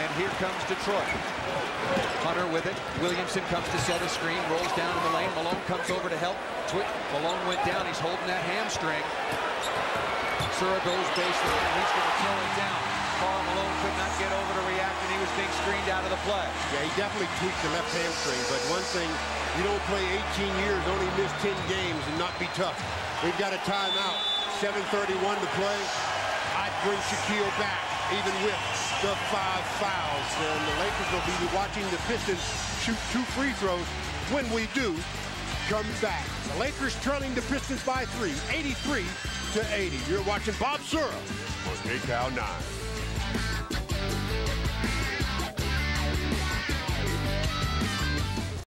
and here comes Detroit. Hunter with it. Williamson comes to set a screen, rolls down in the lane. Malone comes over to help. Twi Malone went down. He's holding that hamstring. Sura goes baseline, he's going to throw it down. Karl Malone could not get over to react, and he was being screened out of the play. Yeah, he definitely tweaked the left hamstring, but one thing, you don't play 18 years, only miss 10 games, and not be tough. We've got a timeout. 7.31 to play. I'd bring Shaquille back, even with the five fouls. And the Lakers will be watching the Pistons shoot two free throws when we do come back. The Lakers trailing the Pistons by three, 83 to 80. You're watching Bob Sura on KCAL 9.